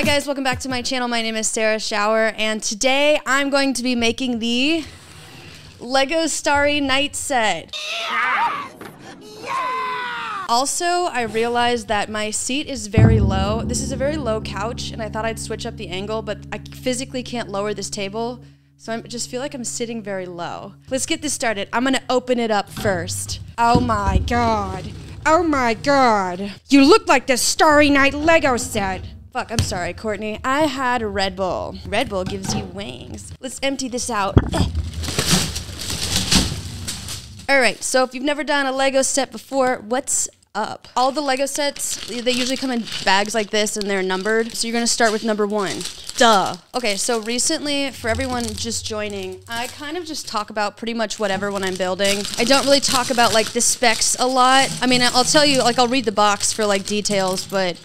Hi guys, welcome back to my channel. My name is Sarah Schauer, and today I'm going to be making the Lego Starry Night set. Also, I realized that my seat is very low. This is a very low couch, and I thought I'd switch up the angle, but I physically can't lower this table, so I just feel like I'm sitting very low. Let's get this started. I'm gonna open it up first. Oh my god. Oh my god. You look like the Starry Night Lego set. Fuck, I'm sorry, Courtney. I had Red Bull. Red Bull gives you wings. Let's empty this out. All right, so if you've never done a Lego set before, what's up? All the Lego sets, they usually come in bags like this and they're numbered. So you're gonna start with number one. Duh. Okay, so recently, for everyone just joining, I kind of just talk about pretty much whatever when I'm building. I don't really talk about like the specs a lot. I mean, I'll tell you, like, I'll read the box for like details, but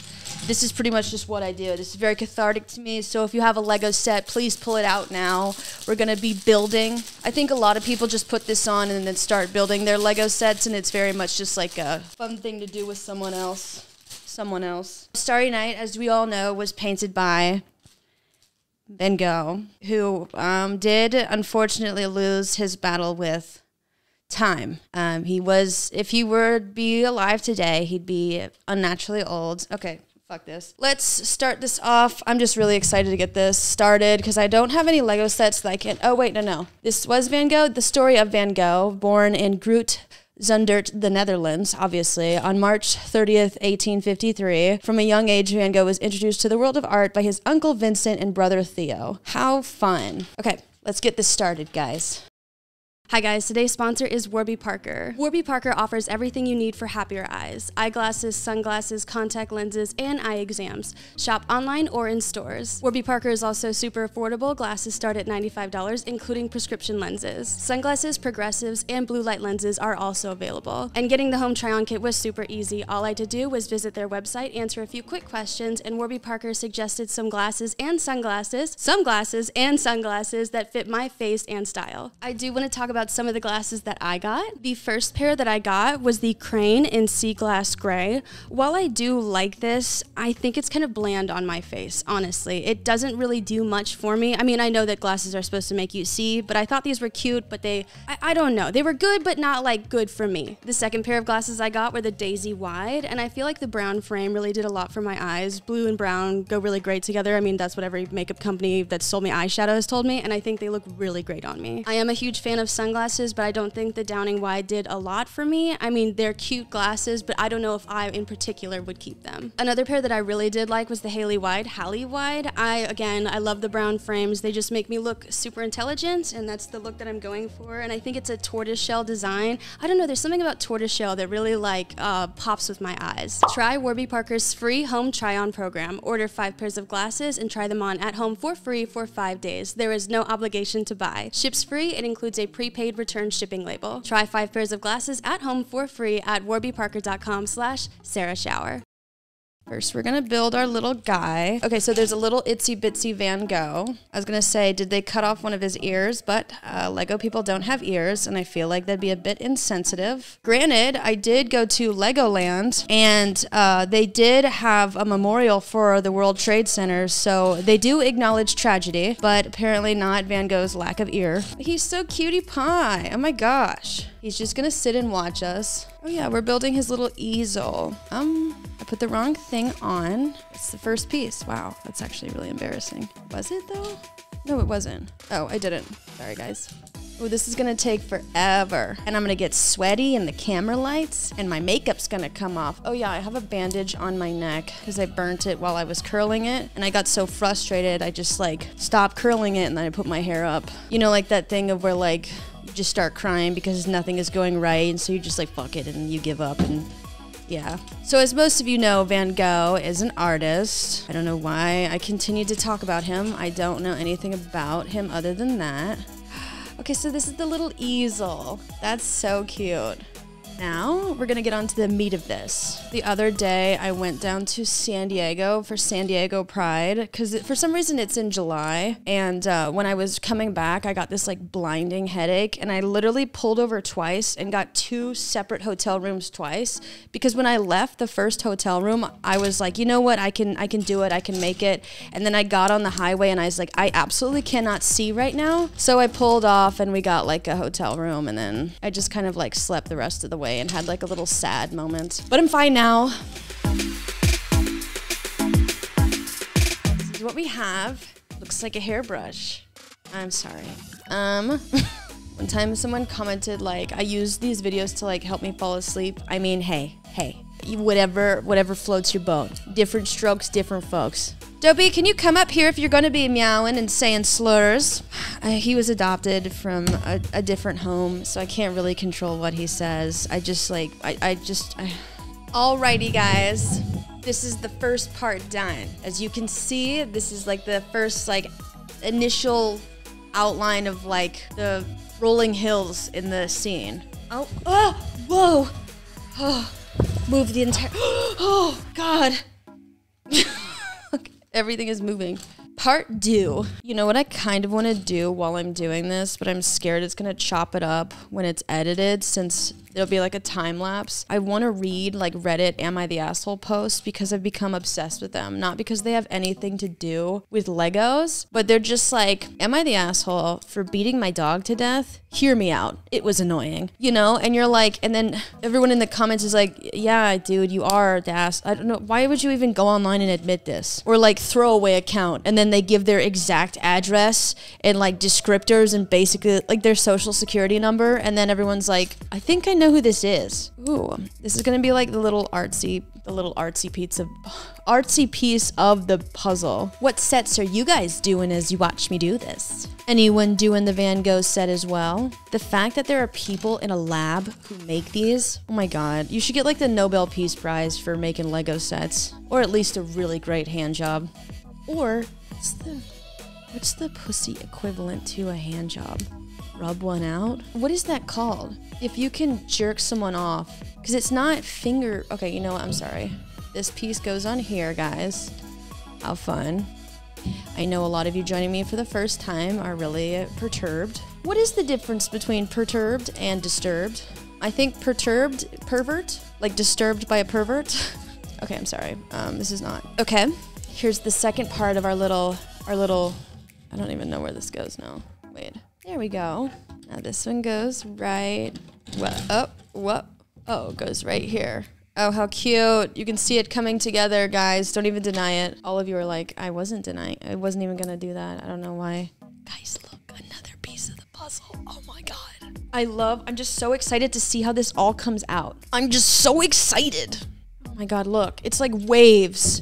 this is pretty much just what I do. This is very cathartic to me. So if you have a Lego set, please pull it out now. We're going to be building. I think a lot of people just put this on and then start building their Lego sets, and it's very much just like a fun thing to do with someone else. Someone else. Starry Night, as we all know, was painted by Van Gogh, who um, did unfortunately lose his battle with time. Um, he was, if he were to be alive today, he'd be unnaturally old. Okay, fuck this. Let's start this off. I'm just really excited to get this started because I don't have any Lego sets that I can. Oh, wait, no, no. This was Van Gogh. The story of Van Gogh, born in Groot. Zundert, the Netherlands, obviously, on March 30th, 1853. From a young age, Van Gogh was introduced to the world of art by his uncle Vincent and brother Theo. How fun. Okay, let's get this started, guys. Hi guys, today's sponsor is Warby Parker. Warby Parker offers everything you need for happier eyes eyeglasses, sunglasses, contact lenses, and eye exams. Shop online or in stores. Warby Parker is also super affordable. Glasses start at $95, including prescription lenses. Sunglasses, progressives, and blue light lenses are also available. And getting the home try on kit was super easy. All I had to do was visit their website, answer a few quick questions, and Warby Parker suggested some glasses and sunglasses, some glasses and sunglasses that fit my face and style. I do want to talk about some of the glasses that I got. The first pair that I got was the Crane in Sea Glass Gray. While I do like this, I think it's kind of bland on my face, honestly. It doesn't really do much for me. I mean, I know that glasses are supposed to make you see, but I thought these were cute, but they, I, I don't know. They were good, but not like good for me. The second pair of glasses I got were the Daisy Wide, and I feel like the brown frame really did a lot for my eyes. Blue and brown go really great together. I mean, that's what every makeup company that sold me eyeshadow has told me, and I think they look really great on me. I am a huge fan of sunglasses, but I don't think the Downing Wide did a lot for me. I mean, they're cute glasses, but I don't know if I in particular would keep them. Another pair that I really did like was the Haley Wide, Hallie Wide. I, again, I love the brown frames. They just make me look super intelligent, and that's the look that I'm going for. And I think it's a tortoiseshell design. I don't know, there's something about tortoiseshell that really like uh, pops with my eyes. Try Warby Parker's free home try-on program. Order five pairs of glasses and try them on at home for free for five days. There is no obligation to buy. Ships free. It includes a prepaid return shipping label. Try five pairs of glasses at home for free at warbyparker.com slash Sarah Schauer. First, we're gonna build our little guy. Okay, so there's a little itsy bitsy Van Gogh. I was gonna say, did they cut off one of his ears? But uh, Lego people don't have ears, and I feel like that'd be a bit insensitive. Granted, I did go to Legoland, and uh, they did have a memorial for the World Trade Center, so they do acknowledge tragedy, but apparently not Van Gogh's lack of ear. He's so cutie pie. Oh my gosh. He's just gonna sit and watch us. Oh yeah, we're building his little easel. Um, I put the wrong thing on. It's the first piece. Wow, that's actually really embarrassing. Was it though? No, it wasn't. Oh, I didn't. Sorry, guys. Oh, this is gonna take forever. And I'm gonna get sweaty in the camera lights, and my makeup's gonna come off. Oh, yeah, I have a bandage on my neck because I burnt it while I was curling it. And I got so frustrated, I just like stopped curling it and then I put my hair up. You know, like that thing of where like just start crying because nothing is going right, and so you just like fuck it and you give up and yeah. So, as most of you know, Van Gogh is an artist. I don't know why I continue to talk about him. I don't know anything about him other than that. Okay, so this is the little easel. That's so cute. Now we're gonna get on to the meat of this. The other day I went down to San Diego for San Diego Pride because for some reason it's in July. And uh, when I was coming back, I got this like blinding headache, and I literally pulled over twice and got two separate hotel rooms twice because when I left the first hotel room, I was like, you know what, I can I can do it, I can make it. And then I got on the highway and I was like, I absolutely cannot see right now. So I pulled off and we got like a hotel room, and then I just kind of like slept the rest of the way and had like a little sad moment. But I'm fine now. This is what we have. Looks like a hairbrush. I'm sorry. Um, one time someone commented like, I use these videos to like help me fall asleep. I mean, hey, hey, whatever, whatever floats your boat. Different strokes, different folks. Dopey, can you come up here if you're going to be meowing and saying slurs? Uh, he was adopted from a, a, different home, so I can't really control what he says. I just like, I, I just. I... Alrighty, guys. This is the first part done. As you can see, this is like the first like initial outline of like the rolling hills in the scene. Oh, oh, whoa, oh, move the entire. Oh God. Everything is moving. Part do. You know what I kind of want to do while I'm doing this, but I'm scared it's going to chop it up when it's edited since It'll be like a time lapse. I want to read like Reddit Am I the Asshole posts because I've become obsessed with them. Not because they have anything to do with Legos, but they're just like, Am I the asshole for beating my dog to death? Hear me out. It was annoying, you know? And you're like, and then everyone in the comments is like, Yeah, dude, you are the ass. I don't know. Why would you even go online and admit this? Or like throw away account and then they give their exact address and like descriptors and basically like their social security number. And then everyone's like, I think I know who this is. Ooh, this is gonna be like the little artsy, the little artsy piece of artsy piece of the puzzle. What sets are you guys doing as you watch me do this? Anyone doing the Van Gogh set as well? The fact that there are people in a lab who make these, oh my god, you should get like the Nobel Peace Prize for making Lego sets, or at least a really great hand job. Or what's the what's the pussy equivalent to a hand job? rub one out. What is that called? If you can jerk someone off, because it's not finger. Okay, you know what? I'm sorry. This piece goes on here, guys. How fun. I know a lot of you joining me for the first time are really perturbed. What is the difference between perturbed and disturbed? I think perturbed, pervert, like disturbed by a pervert. okay, I'm sorry. Um, this is not. Okay, here's the second part of our little, our little, I don't even know where this goes now. Wait. There we go. Now this one goes right. What? Oh, what? Oh, goes right here. Oh, how cute. You can see it coming together, guys. Don't even deny it. All of you are like, I wasn't denying. I wasn't even to do that. I don't know why. Guys, look. Another piece of the puzzle. Oh my God. I love, I'm just so excited to see how this all comes out. I'm just so excited. Oh my God, look. It's like waves.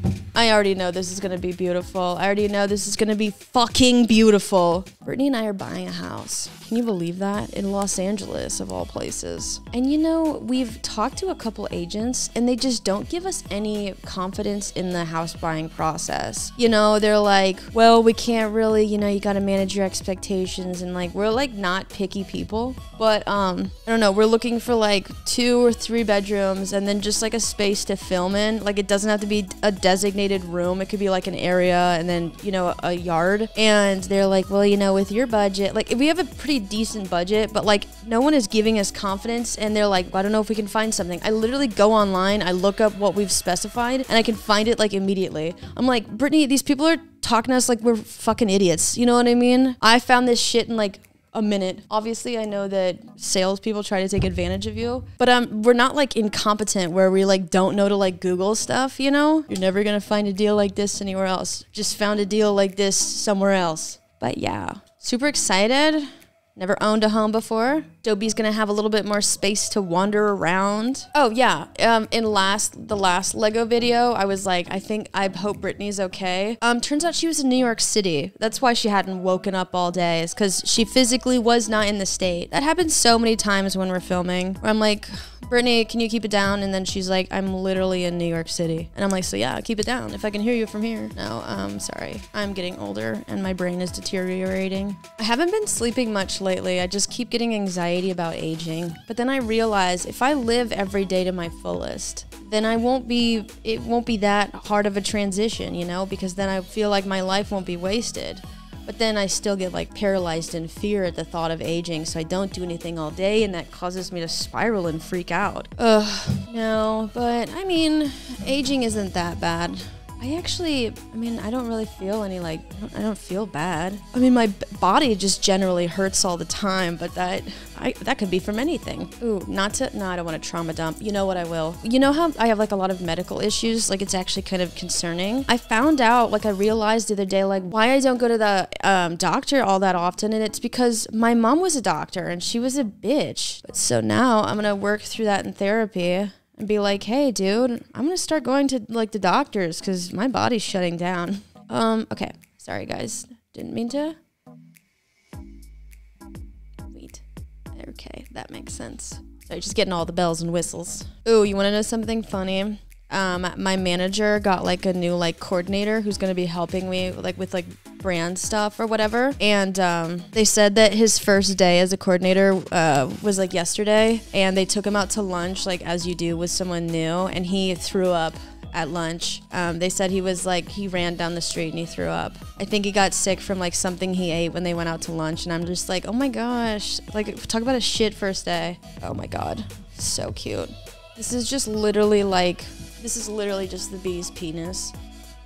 I already know this is gonna be beautiful. I already know this is gonna be fucking beautiful. Brittany and I are buying a house. Can you believe that? In Los Angeles, of all places. And you know, we've talked to a couple agents and they just don't give us any confidence in the house buying process. You know, they're like, well, we can't really, you know, you gotta manage your expectations. And like, we're like not picky people. But um, I don't know, we're looking for like two or three bedrooms and then just like a space to film in. Like, it doesn't have to be a designated room, it could be like an area and then, you know, a yard. And they're like, well, you know, with your budget, like, we have a pretty decent budget, but like no one is giving us confidence and they're like, well, I don't know if we can find something. I literally go online, I look up what we've specified and I can find it like immediately. I'm like, Brittany, these people are talking to us like we're fucking idiots. You know what I mean? I found this shit in like a minute. Obviously, I know that salespeople try to take advantage of you, but um, we're not like incompetent where we like don't know to like Google stuff. You know, you're never gonna find a deal like this anywhere else. Just found a deal like this somewhere else. But yeah, super excited. Never owned a home before. Dopey's gonna have a little bit more space to wander around. Oh yeah, um, in last the last Lego video, I was like, I think I hope Brittany's okay. Um, turns out she was in New York City. That's why she hadn't woken up all day, is because she physically was not in the state. That happens so many times when we're filming. Where I'm like, Brittany, can you keep it down? And then she's like, I'm literally in New York City. And I'm like, so yeah, keep it down if I can hear you from here. No, um, sorry. I'm getting older and my brain is deteriorating. I haven't been sleeping much lately. I just keep getting anxiety about aging. But then I realize if I live every day to my fullest, then I won't be, it won't be that hard of a transition, you know, because then I feel like my life won't be wasted. But then I still get like paralyzed in fear at the thought of aging, so I don't do anything all day, and that causes me to spiral and freak out. Ugh, no, but I mean, aging isn't that bad. I actually, I mean, I don't really feel any like, I don't, feel bad. I mean, my body just generally hurts all the time, but that, I, that could be from anything. Ooh, not to, no, I don't want to trauma dump. You know what I will. You know how I have like a lot of medical issues? Like it's actually kind of concerning. I found out, like I realized the other day, like why I don't go to the um, doctor all that often. And it's because my mom was a doctor and she was a bitch. So now I'm going to work through that in therapy and be like, "Hey, dude, I'm gonna start going to like the doctors because my body's shutting down." Um, okay, sorry guys, didn't mean to. Wait, okay, that makes sense. Sorry, just getting all the bells and whistles. Ooh, you want to know something funny? Um, my manager got like a new like coordinator who's gonna be helping me like with like brand stuff or whatever. And um, they said that his first day as a coordinator uh, was like yesterday, and they took him out to lunch, like as you do with someone new, and he threw up at lunch. Um, they said he was like he ran down the street and he threw up. I think he got sick from like something he ate when they went out to lunch, and I'm just like, oh my gosh, like talk about a shit first day. Oh my god, so cute. This is just literally like this is literally just the bee's penis.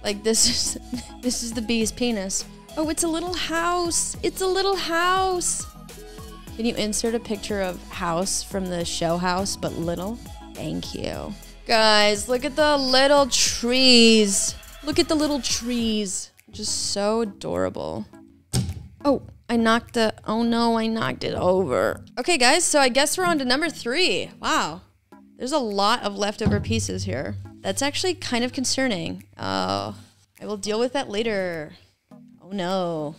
Like this is this is the bee's penis. Oh, it's a little house. It's a little house. Can you insert a picture of house from the show house but little? Thank you. Guys, look at the little trees. Look at the little trees. Just so adorable. Oh, I knocked the oh no, I knocked it over. Okay, guys, so I guess we're on to number 3. Wow. There's a lot of leftover pieces here. That's actually kind of concerning. Oh, I will deal with that later. Oh no.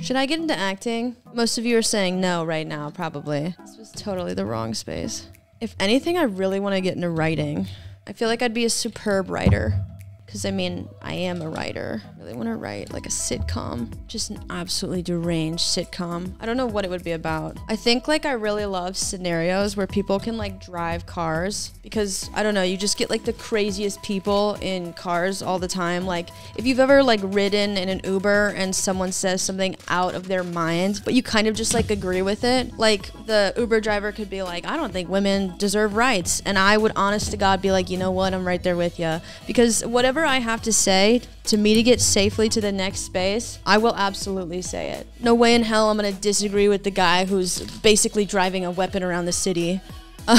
Should I get into acting? Most of you are saying no right now, probably. This was totally the wrong space. If anything, I really want to get into writing. I feel like I'd be a superb writer. Because, I mean, I am a writer. Really want to write like a sitcom. Just an absolutely deranged sitcom. I don't know what it would be about. I think like I really love scenarios where people can like drive cars because I don't know, you just get like the craziest people in cars all the time. Like if you've ever like ridden in an Uber and someone says something out of their mind, but you kind of just like agree with it. Like the Uber driver could be like, I don't think women deserve rights. And I would honest to God be like, you know what? I'm right there with you. Because whatever I have to say to me to get safely to the next space, I will absolutely say it. No way in hell I'm gonna disagree with the guy who's basically driving a weapon around the city.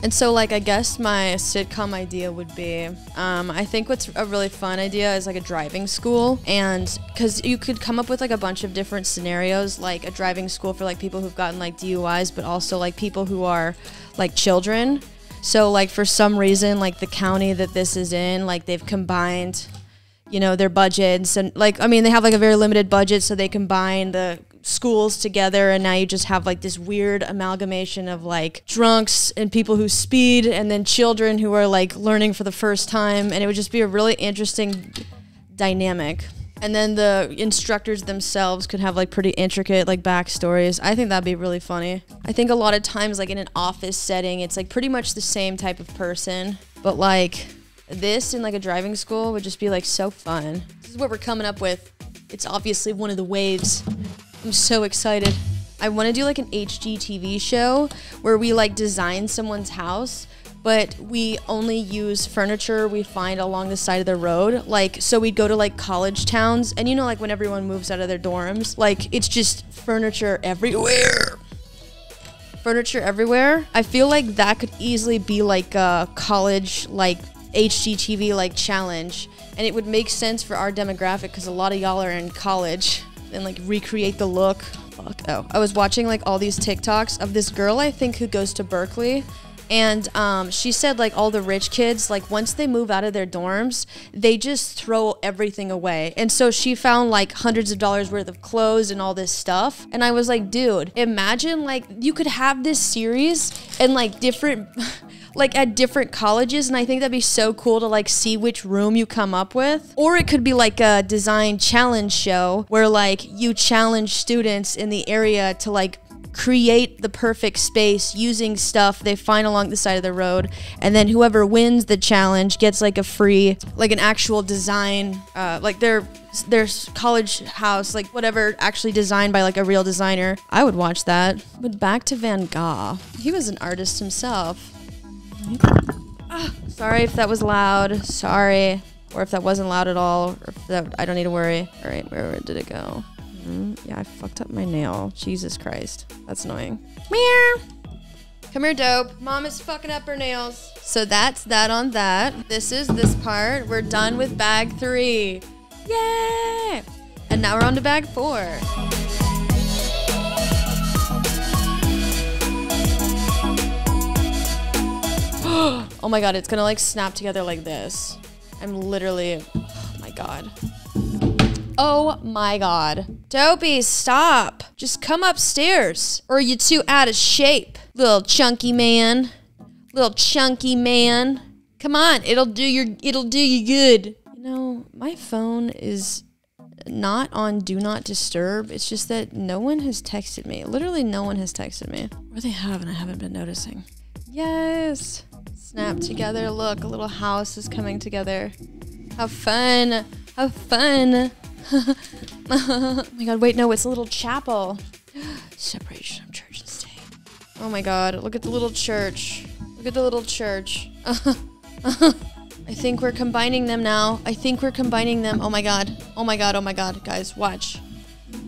And so, like, I guess my sitcom idea would be um, I think what's a really fun idea is like a driving school. And because you could come up with like a bunch of different scenarios, like a driving school for like people who've gotten like DUIs, but also like people who are like children. So, like, for some reason, like the county that this is in, like, they've combined you know their budgets and like i mean they have like a very limited budget so they combine the schools together and now you just have like this weird amalgamation of like drunks and people who speed and then children who are like learning for the first time and it would just be a really interesting dynamic. And then the instructors themselves could have like pretty intricate like backstories. I think that'd be really funny. I think a lot of times like in an office setting it's like pretty much the same type of person but like this in like a driving school would just be like so fun this is what we're coming up with it's obviously one of the waves I'm so excited. I want to do like an HGTV show where we like design someone's house, but we only use furniture we find along the side of the road. Like, so we'd go to like college towns, and you know, like when everyone moves out of their dorms, like it's just furniture everywhere. Furniture everywhere. I feel like that could easily be like a college, like HGTV like challenge, and it would make sense for our demographic because a lot of y'all are in college and like recreate the look. Fuck. Oh, I was watching like all these TikToks of this girl I think who goes to Berkeley. And um, she said, like, all the rich kids, like, once they move out of their dorms, they just throw everything away. And so she found, like, hundreds of dollars worth of clothes and all this stuff. And I was like, dude, imagine, like, you could have this series and, like, different. like at different colleges and I think that'd be so cool to like see which room you come up with. Or it could be like a design challenge show where like you challenge students in the area to like create the perfect space using stuff they find along the side of the road and then whoever wins the challenge gets like a free like an actual design uh, like their their college house like whatever actually designed by like a real designer. I would watch that. But back to van gogh. He was an artist himself Sorry if that was loud. Sorry. Or if that wasn't loud at all. Or if that, I don't need to worry. All right, where, where did it go? Mm, yeah, I fucked up my nail. Jesus Christ. That's annoying. Meow. Come here, dope. Mom is fucking up her nails. So that's that on that. This is this part. We're done with bag three. Yay! And now we're on to bag four. oh my god, it's gonna like snap together like this. I'm literally, oh my god. Oh my god. Dopey, stop. Just come upstairs. Or you too out of shape. Little chunky man. Little chunky man. Come on, it'll do your it'll do you good. You know, my phone is not on do not disturb. It's just that no one has texted me. Literally no one has texted me. Or they have and I haven't been noticing. Yes. Snap together. Look, a little house is coming together. How fun. How fun. oh my god, wait, no, it's a little chapel. Separation of church and state. Oh my god, look at the little church. Look at the little church. I think we're combining them now. I think we're combining them. Oh my god. Oh my god, oh my god. Guys, watch.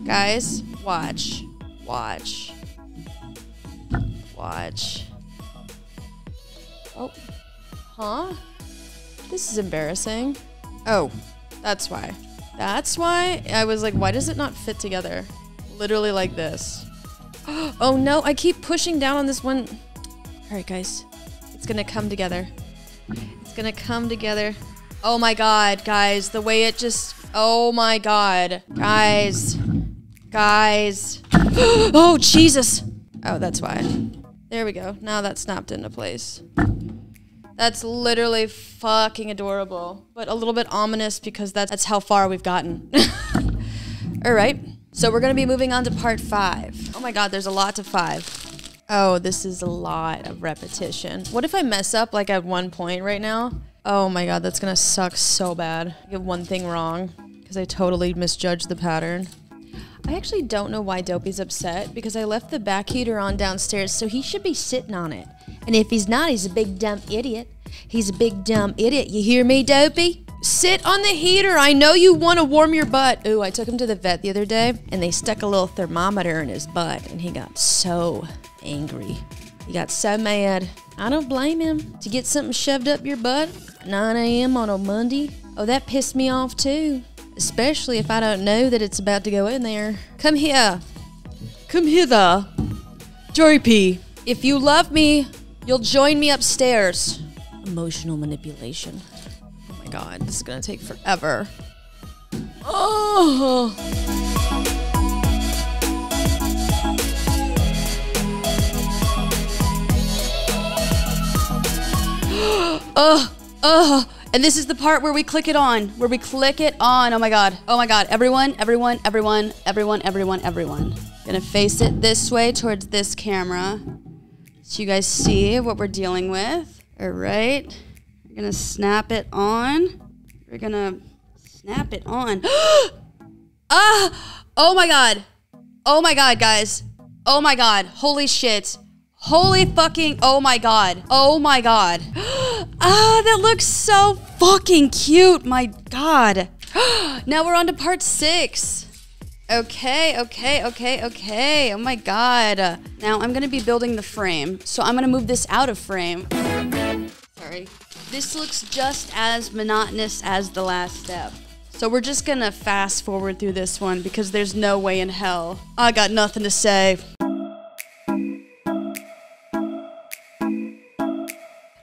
Guys, watch. Watch. Watch. Huh? This is embarrassing. Oh, that's why. That's why I was like, why does it not fit together? Literally like this. Oh no, I keep pushing down on this one. All right, guys. It's gonna come together. It's gonna come together. Oh my god, guys. The way it just. Oh my god. Guys. Guys. oh, Jesus. Oh, that's why. There we go. Now that snapped into place. That's literally fucking adorable, but a little bit ominous because that's, that's how far we've gotten. All right. So we're to be moving on to part five. Oh my God, there's a lot to five. Oh, this is a lot of repetition. What if I mess up like at one point right now? Oh my God, that's to suck so bad. I get one thing wrong because I totally misjudged the pattern. I actually don't know why Dopey's upset because I left the back heater on downstairs, so he should be sitting on it. And if he's not, he's a big dumb idiot. He's a big dumb idiot. You hear me, Dopey? Sit on the heater. I know you want to warm your butt. Ooh, I took him to the vet the other day and they stuck a little thermometer in his butt and he got so angry. He got so mad. I don't blame him. To get something shoved up your butt 9 a.m. on a Monday. Oh, that pissed me off too. Especially if I don't know that it's about to go in there. Come here. Come hither. Jory P. If you love me, you'll join me upstairs. Emotional manipulation. Oh my god, this is gonna take forever. Oh. Oh, oh, and this is the part where we click it on, where we click it on. Oh my God. Oh my God. Everyone, everyone, everyone, everyone, everyone, everyone. Gonna face it this way towards this camera so you guys see what we're dealing with. All right. We're gonna snap it on. We're gonna snap it on. ah! Oh my God. Oh my God, guys. Oh my God. Holy shit. Holy fucking, oh my god. Oh my god. ah, that looks so fucking cute. My god. now we're on to part six. Okay, okay, okay, okay. Oh my god. Now I'm gonna be building the frame. So I'm gonna move this out of frame. Sorry. This looks just as monotonous as the last step. So we're just gonna fast forward through this one because there's no way in hell. I got nothing to say.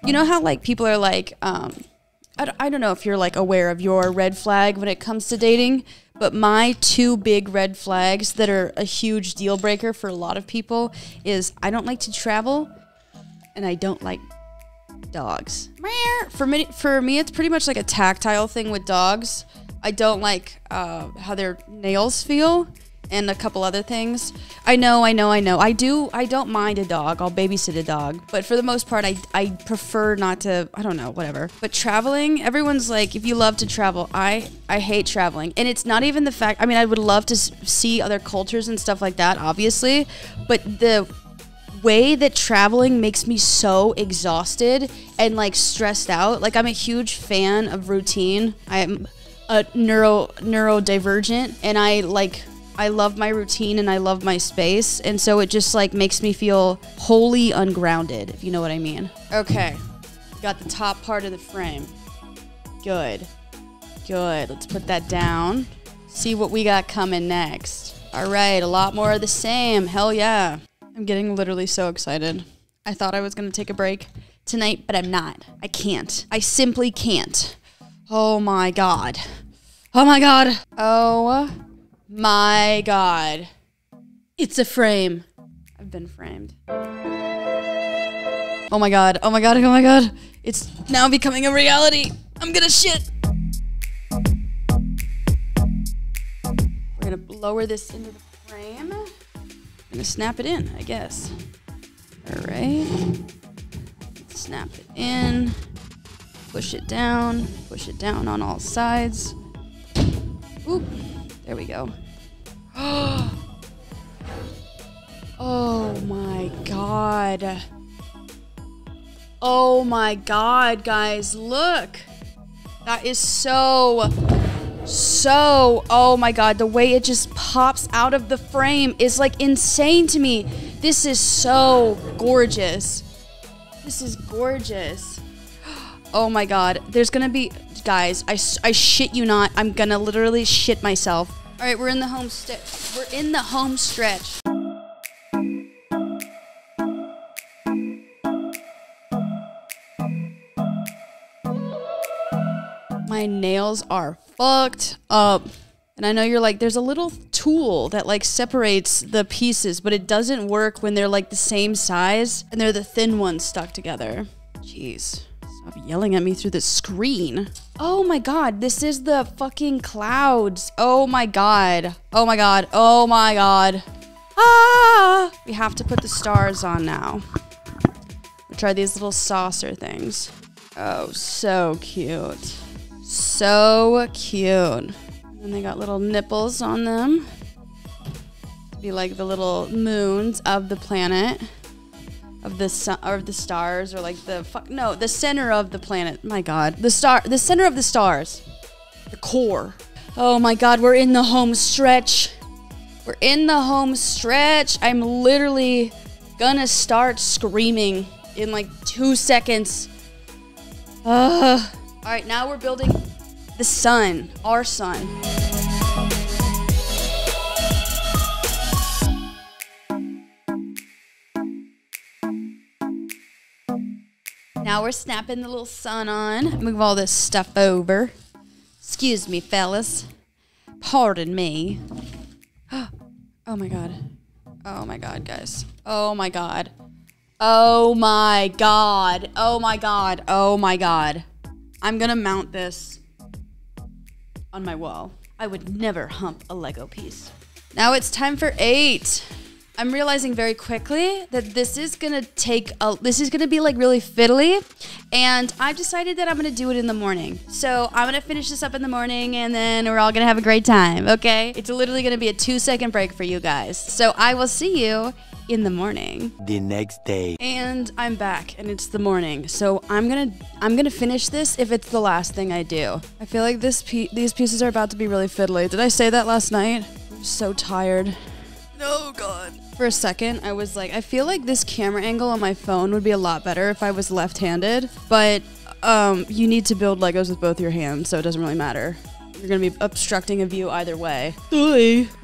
You know how like people are like, um, I don't, I don't know if you're like aware of your red flag when it comes to dating, but my two big red flags that are a huge deal breaker for a lot of people is I don't like to travel and I don't like dogs. For me, for me, it's pretty much like a tactile thing with dogs. I don't like uh, how their nails feel and a couple other things. I know, I know, I know. I do. I don't mind a dog. I'll babysit a dog, but for the most part, I I prefer not to. I don't know, whatever. But traveling, everyone's like, if you love to travel, I I hate traveling, and it's not even the fact. I mean, I would love to see other cultures and stuff like that, obviously, but the way that traveling makes me so exhausted and like stressed out. Like I'm a huge fan of routine. I'm a neuro neurodivergent and I like I love my routine and I love my space. And so it just like makes me feel wholly ungrounded, if you know what I mean. Okay. Got the top part of the frame. Good. Good. Let's put that down. See what we got coming next. All right, a lot more of the same. Hell yeah. I'm getting literally so excited. I thought I was going to take a break tonight, but I'm not. I can't. I simply can't. Oh my god. Oh my god. Oh my god. It's a frame. I've been framed. Oh my god. Oh my god. Oh my god. It's now becoming a reality. I'm gonna shit. We're gonna lower this into the frame. I'm gonna snap it in, I guess. All right. Snap it in. Push it down. Push it down on all sides. Oop. There we go. oh my god. Oh my god, guys. Look. That is so, so, oh my god. The way it just pops out of the frame is like insane to me. This is so gorgeous. This is gorgeous. Oh my god. There's gonna be guys. I, I shit you not. I'm gonna literally shit myself. All right, we're in the home stretch. We're in the home stretch. My nails are fucked up. And I know you're like, there's a little tool that like separates the pieces, but it doesn't work when they're like the same size and they're the thin ones stuck together. Jeez. Yelling at me through the screen. Oh my god, this is the fucking clouds. Oh my god. Oh my god. Oh my god. Ah! We have to put the stars on now. Which are these little saucer things. Oh, so cute. So cute. And they got little nipples on them. To be like the little moons of the planet the sun or the stars or like the fuck no the center of the planet my god the star the center of the stars the core. Oh my god we're in the home stretch. We're in the home stretch. I'm literally gonna start screaming in like two seconds. Uh, all right now we're building the sun our sun Now we're snapping the little sun on. Move all this stuff over. Excuse me, fellas. Pardon me. Oh my god. Oh my god, guys. Oh my god. Oh my god. Oh my god. Oh my god. I'm gonna mount this on my wall. I would never hump a Lego piece. Now it's time for eight. I'm realizing very quickly that this is gonna take a this is gonna be like really fiddly and I've decided that I'm gonna do it in the morning. So I'm gonna finish this up in the morning and then we're all gonna have a great time, okay? It's literally gonna be a two second break for you guys. So I will see you in the morning. The next day. And I'm back and it's the morning. So I'm going to I'm going to finish this if it's the last thing I do. I feel like this pe- these pieces are about to be really fiddly. Did I say that last night? I'm so tired. No, God. For a second, I was like, I feel like this camera angle on my phone would be a lot better if I was left handed, but Um, you need to build Legos with both your hands, so it doesn't really matter. You're gonna be obstructing a view either way.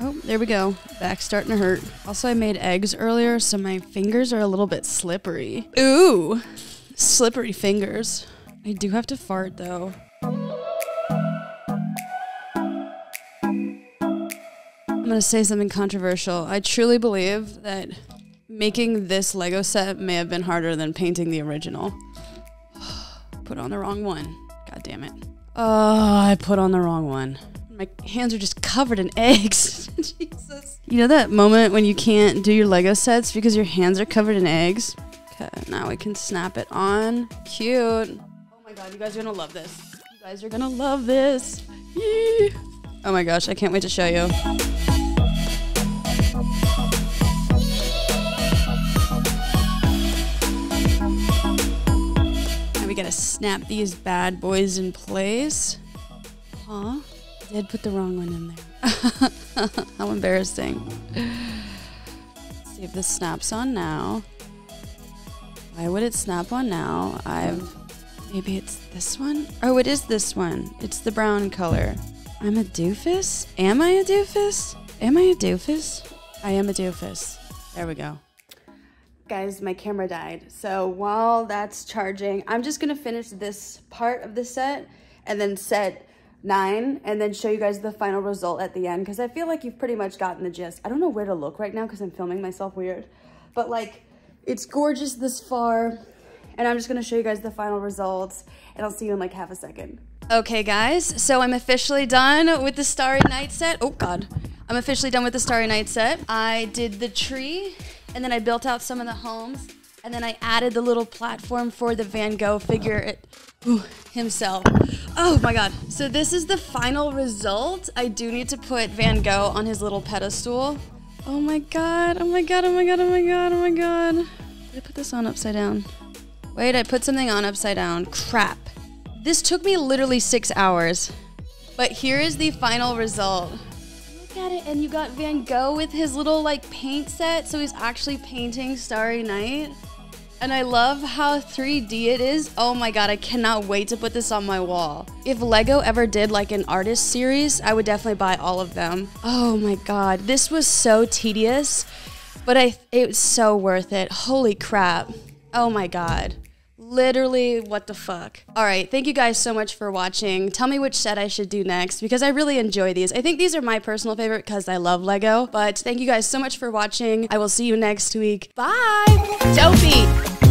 Oh, there we go. Back starting to hurt. Also, I made eggs earlier, so my fingers are a little bit slippery. Ooh, slippery fingers. I do have to fart though. I'm gonna say something controversial. I truly believe that making this Lego set may have been harder than painting the original. put on the wrong one. God damn it. Oh, I put on the wrong one. My hands are just covered in eggs. Jesus. You know that moment when you can't do your Lego sets because your hands are covered in eggs? Okay, now we can snap it on. Cute. Oh my god, you guys are gonna love this. You guys are gonna love this. Yee. Oh my gosh, I can't wait to show you. We gotta snap these bad boys in place. Huh? Did put the wrong one in there. How embarrassing. Let's see if this snaps on now. Why would it snap on now? I've. Maybe it's this one? Oh, it is this one. It's the brown color. I'm a doofus? Am I a doofus? Am I a doofus? I am a doofus. There we go. Guys, my camera died. So while that's charging, I'm just gonna finish this part of the set and then set nine and then show you guys the final result at the end because I feel like you've pretty much gotten the gist. I don't know where to look right now because I'm filming myself weird, but like it's gorgeous this far and I'm just gonna show you guys the final results and I'll see you in like half a second. Okay guys, so I'm officially done with the Starry Night set. Oh God. I'm officially done with the Starry Night set. I did the tree and then I built out some of the homes and then I added the little platform for the Van Gogh figure it, ooh, himself. Oh my God. So this is the final result. I do need to put Van Gogh on his little pedestal. Oh my God, oh my God, oh my God, oh my God, oh my God. Did I put this on upside down? Wait, I put something on upside down. Crap. This took me literally six hours. But here is the final result. At it, and you got Van Gogh with his little like paint set, so he's actually painting Starry Night. And I love how 3D it is. Oh my god, I cannot wait to put this on my wall. If Lego ever did like an artist series, I would definitely buy all of them. Oh my god, this was so tedious, but I it was so worth it. Holy crap. Oh my god. Literally, what the fuck? All right, thank you guys so much for watching. Tell me which set I should do next because I really enjoy these. I think these are my personal favorite because I love Lego. But thank you guys so much for watching. I will see you next week. Bye. Dopey.